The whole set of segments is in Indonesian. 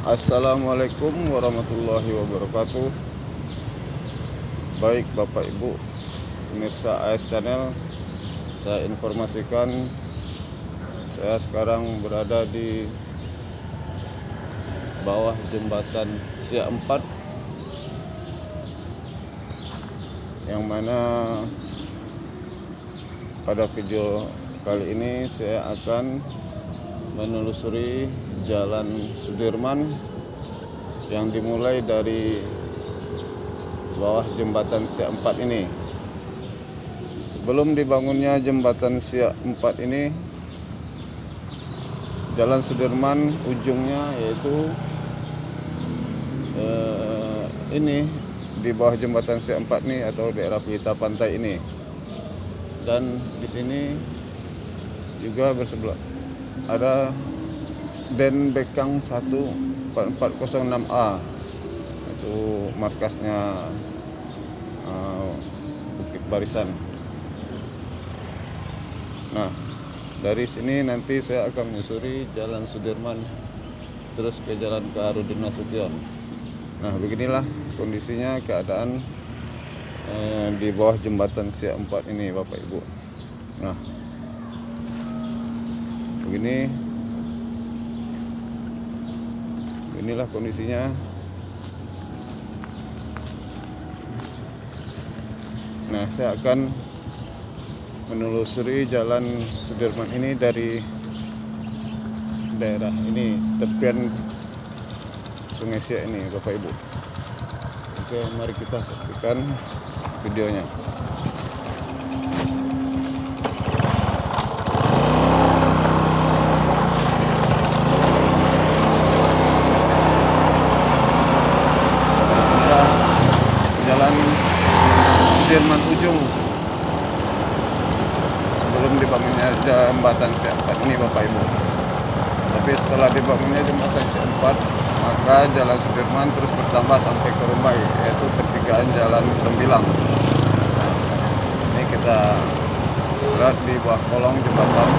Assalamualaikum warahmatullahi wabarakatuh. Baik Bapak Ibu Pemirsa AS Channel Saya informasikan Saya sekarang berada di Bawah jembatan Siak 4 Yang mana Pada video kali ini Saya akan menelusuri Jalan Sudirman yang dimulai dari bawah jembatan Siak 4 ini. Sebelum dibangunnya jembatan Siak 4 ini, Jalan Sudirman ujungnya yaitu eh, ini di bawah jembatan Siak 4 ini atau daerah Pelita Pantai ini. Dan di sini juga bersebelah ada Den Bekang 1406A itu markasnya uh, Bukit Barisan. Nah, dari sini nanti saya akan menyusuri Jalan Sudirman terus ke Jalan ke Arudin Nasution. Nah, beginilah kondisinya keadaan eh, di bawah jembatan Siak 4 ini Bapak Ibu. Nah, begini. Inilah kondisinya. Nah saya akan menelusuri jalan Sudirman ini dari daerah ini tepian Sungai Siak ini Bapak Ibu. Oke mari kita saksikan videonya jalan Sudirman Ujung sebelum dibangunnya jembatan C4 ini Bapak Ibu. Tapi setelah dibangunnya jembatan C4 maka jalan Sudirman terus bertambah sampai ke Rumbai yaitu pertigaan jalan Sembilang. Nah, ini kita berat di bawah kolong jembatan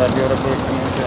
ताकि और अपलोड करने से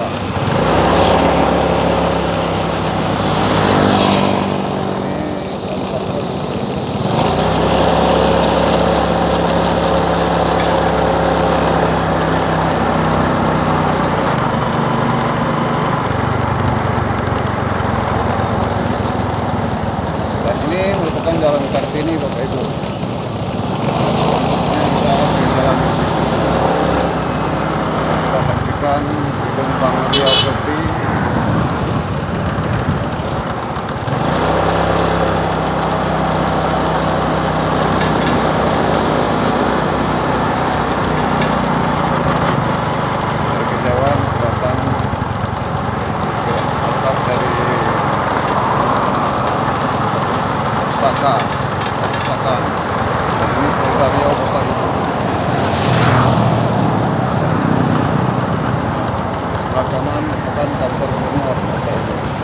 Tahun ini.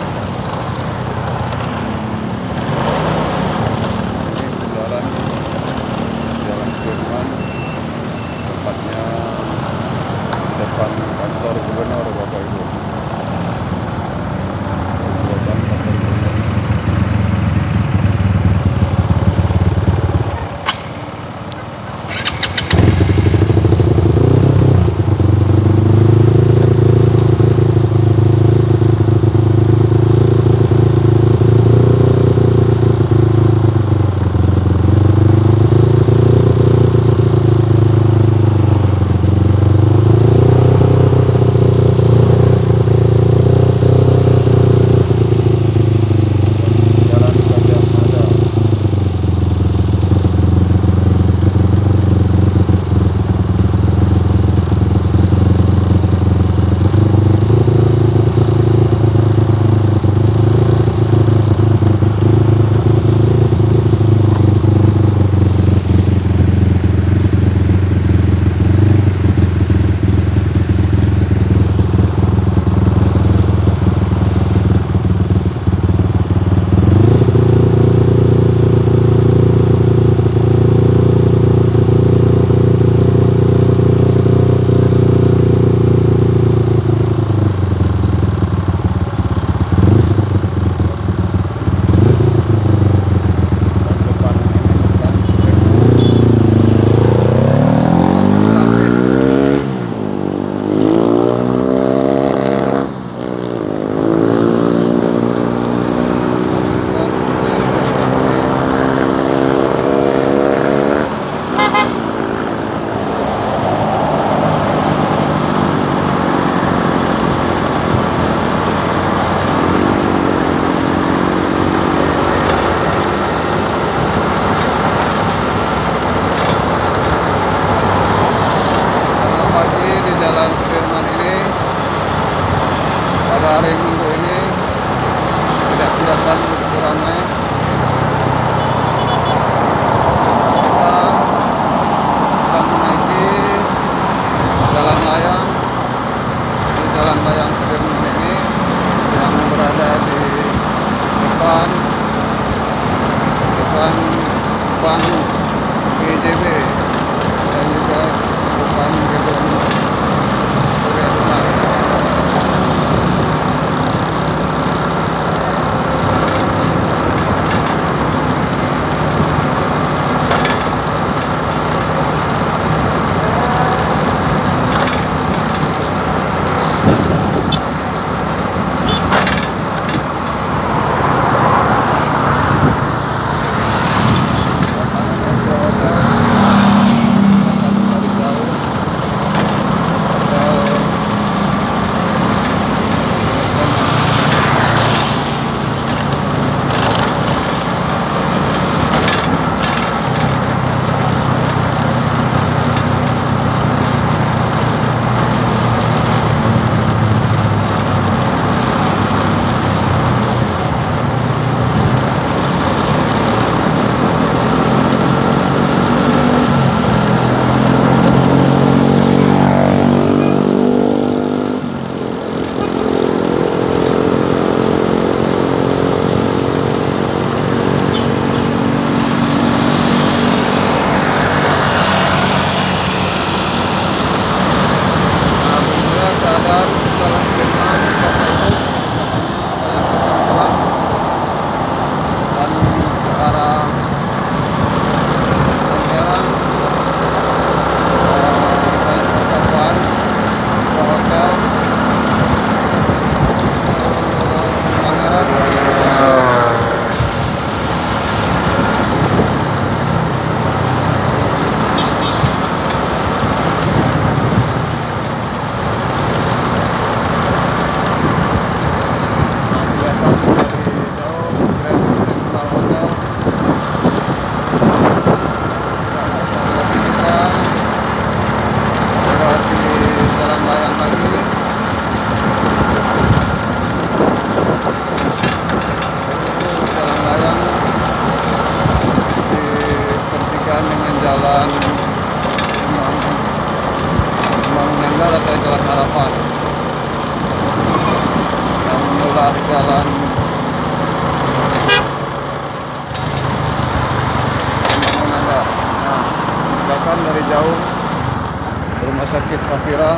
Safira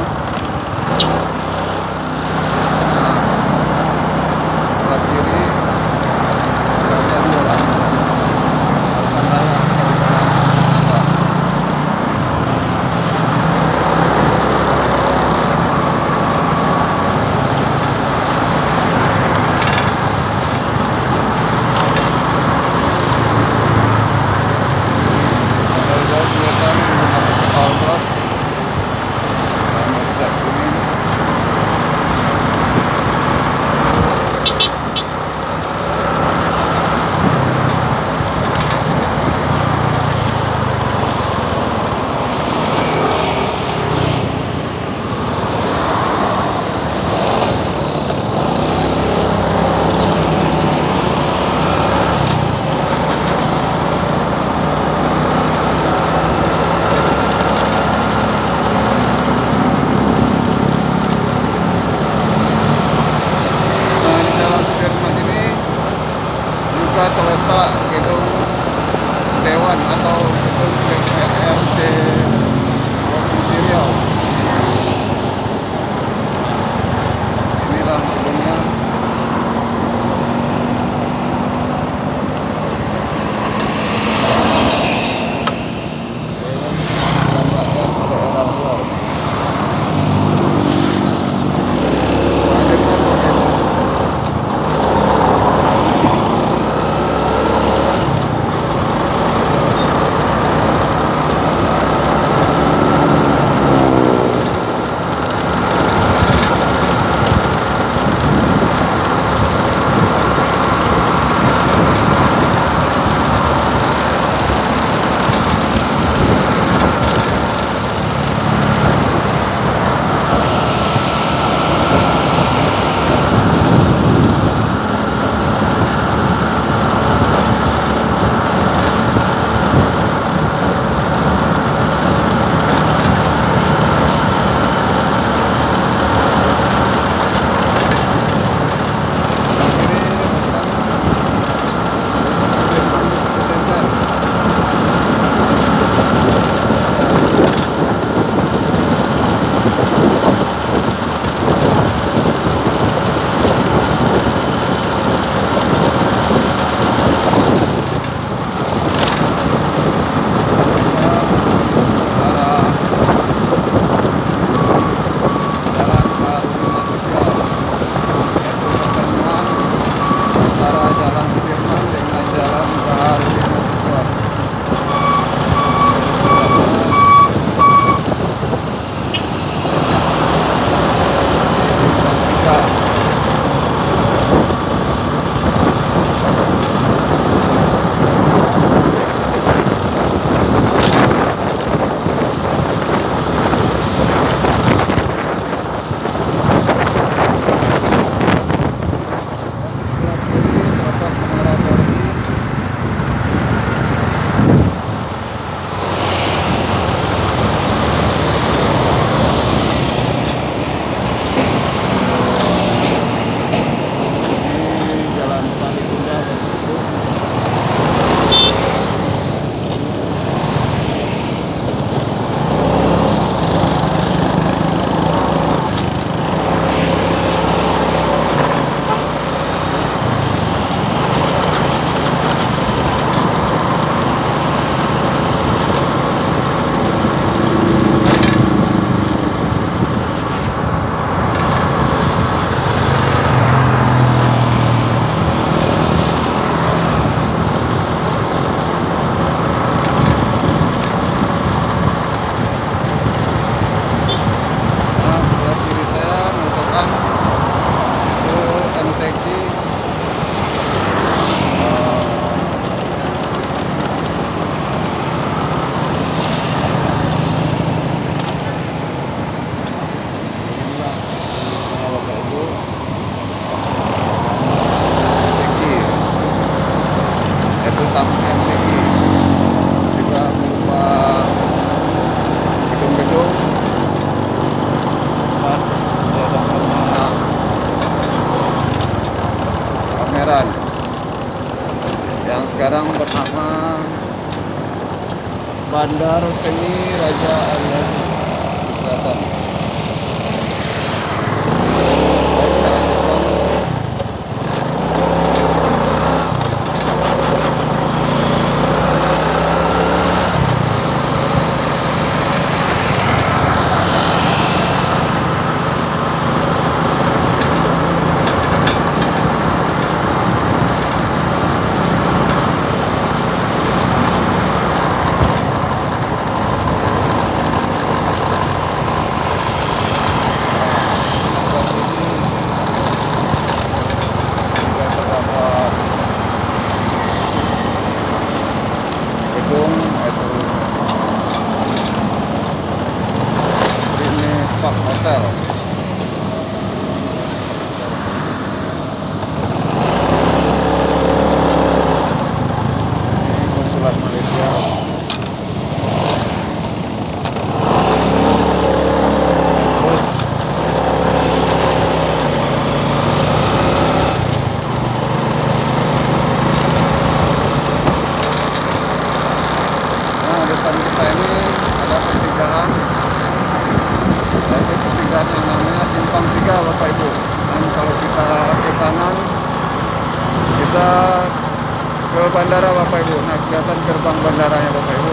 bandara Bapak Ibu. Nah, kelihatan gerbang bandaranya Bapak Ibu.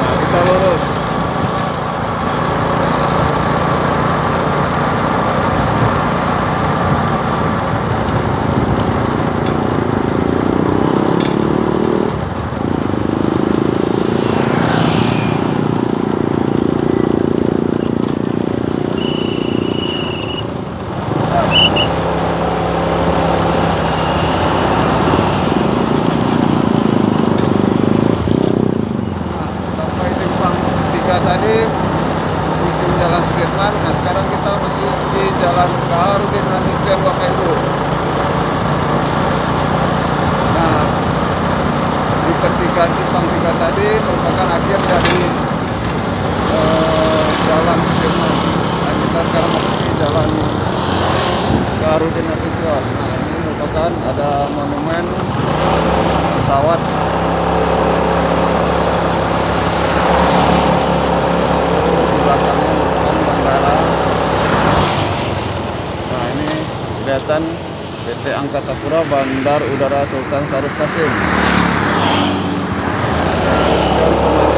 Nah, kita lurus. baru di Nasution. Nah, ini merupakan ada monumen pesawat di belakangnya merupakan bandara. Nah ini kelihatan PT Angkasa Pura Bandar Udara Sultan Syarif Kasim. Nah,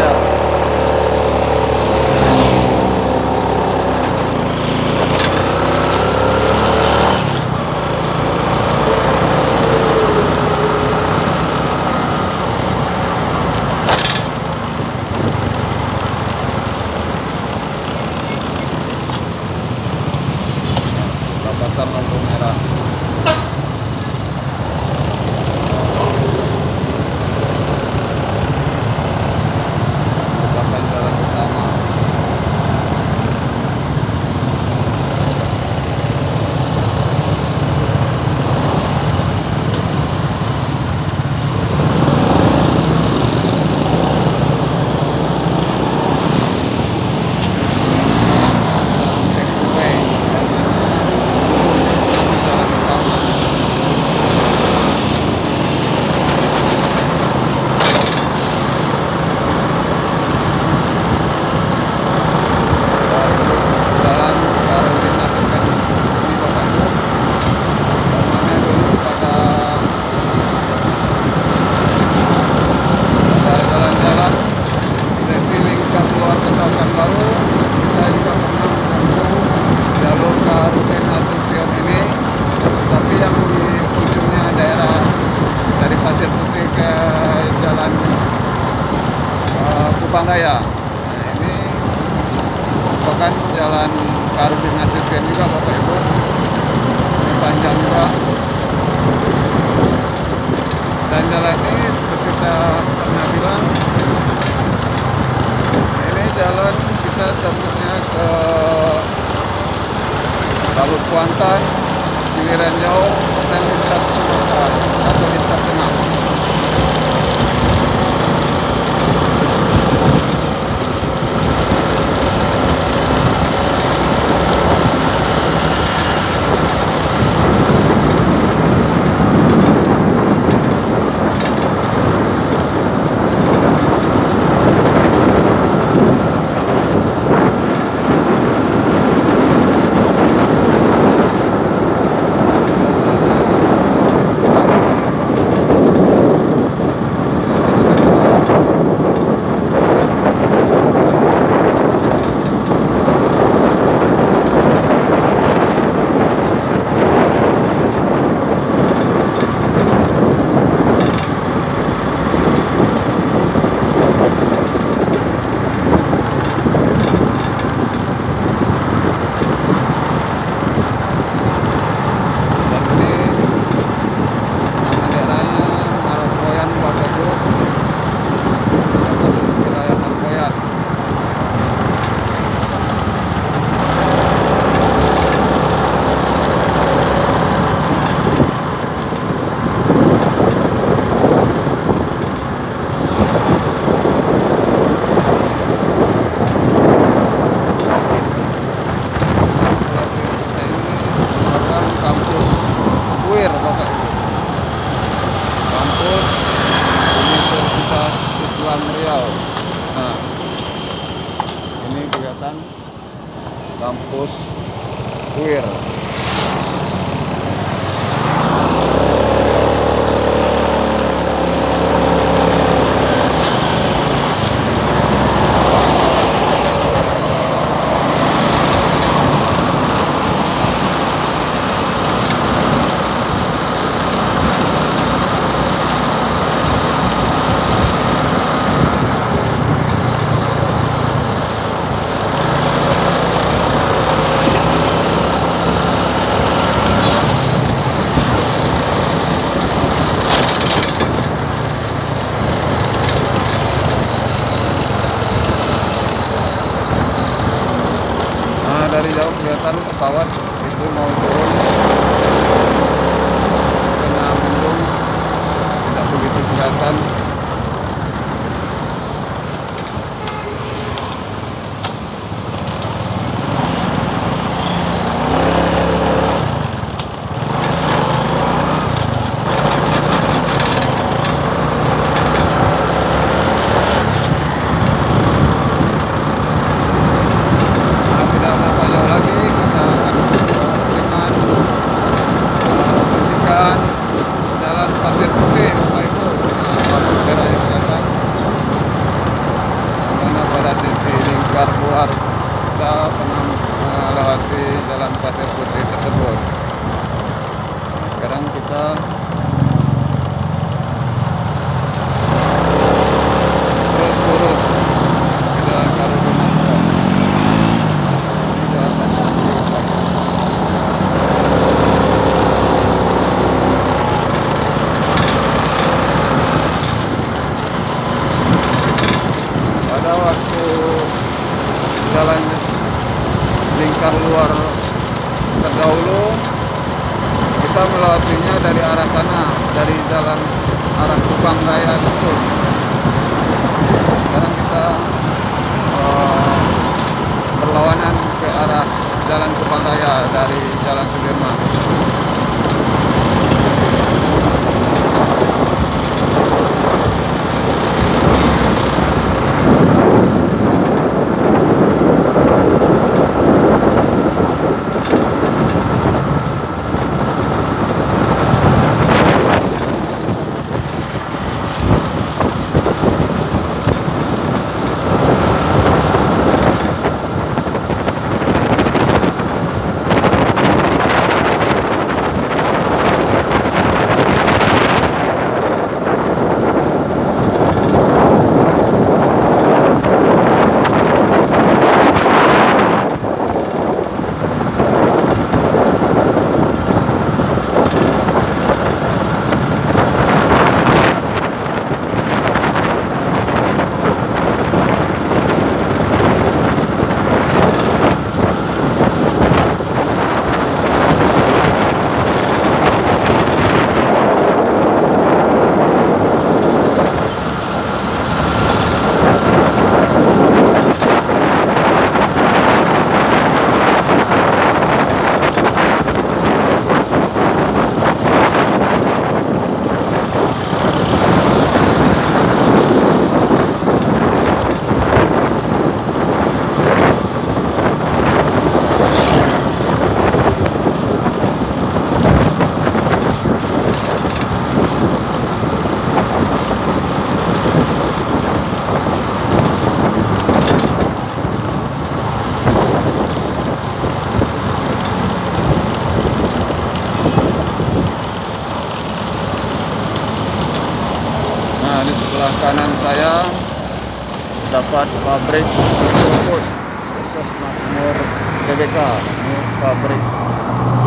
pabrik Sukut Sukses Makmur GBK Ini Pabrik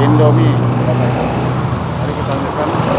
Indomie. Mari kita lanjutkan.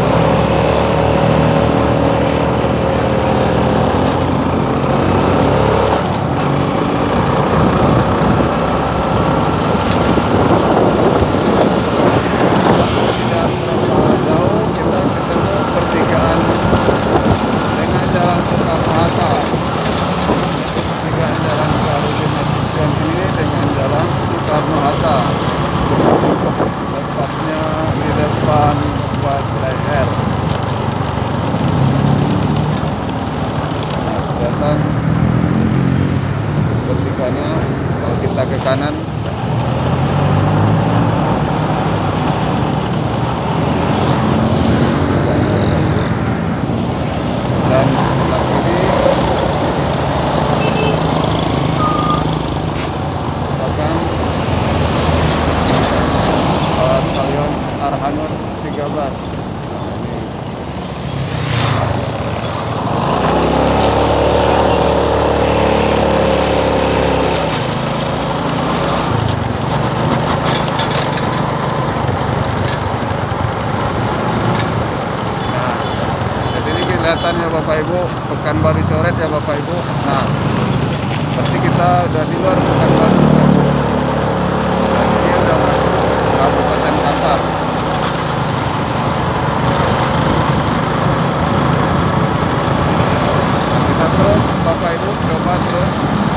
13 nah, Nah, kelihatannya Bapak Ibu, Pekanbaru coret ya Bapak Ibu. Nah, seperti kita udah di luar Pekanbaru. Bapak Ibu. Dan ini udah masuk Kabupaten Kampar. Nah, kita terus Bapak Ibu coba terus